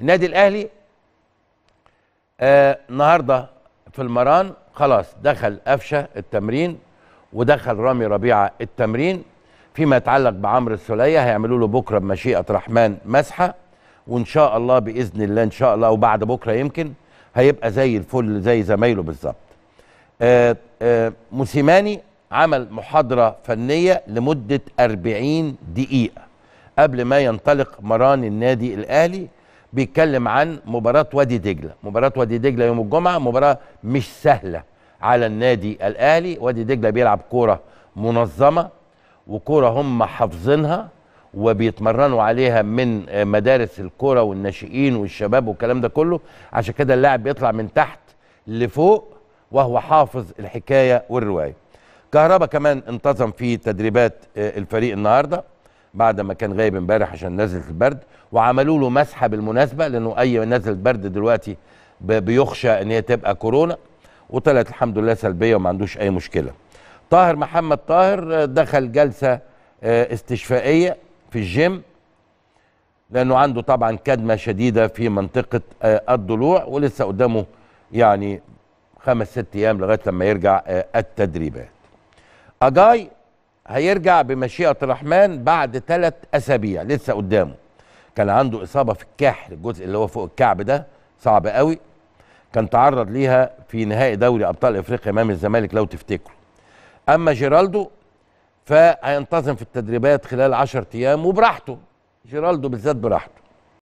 النادي الأهلي آه النهارده في المران خلاص دخل قفشة التمرين ودخل رامي ربيعة التمرين فيما يتعلق بعمرو السولية هيعملوا له بكرة بمشيئة رحمن مسحة وإن شاء الله بإذن الله إن شاء الله وبعد بكرة يمكن هيبقى زي الفل زي زمايله بالظبط. آه آه موسيماني عمل محاضرة فنية لمدة 40 دقيقة قبل ما ينطلق مران النادي الأهلي بيتكلم عن مباراة وادي دجلة، مباراة وادي دجلة يوم الجمعة مباراة مش سهلة على النادي الأهلي، وادي دجلة بيلعب كورة منظمة وكورة هم حافظينها وبيتمرنوا عليها من مدارس الكورة والناشئين والشباب والكلام ده كله. عشان كده اللاعب بيطلع من تحت لفوق وهو حافظ الحكاية والرواية. كهربا كمان انتظم في تدريبات الفريق النهارده. بعد ما كان غايب امبارح عشان نزلة البرد وعملوا له مسحة بالمناسبة لأنه أي نزلة برد دلوقتي بيخشى إن هي تبقى كورونا وطلعت الحمد لله سلبية وما عندوش أي مشكلة. طاهر محمد طاهر دخل جلسة استشفائية في الجيم لأنه عنده طبعا كدمة شديدة في منطقة الضلوع ولسه قدامه يعني خمس ست أيام لغاية لما يرجع التدريبات. أجاي هيرجع بمشيئة الرحمن بعد ثلاث أسابيع لسه قدامه. كان عنده إصابة في الكاحل الجزء اللي هو فوق الكعب ده صعب قوي كان تعرض ليها في نهائي دوري أبطال إفريقيا أمام الزمالك لو تفتكروا. أما جيرالدو فهينتظم في التدريبات خلال 10 أيام وبراحته جيرالدو بالذات براحته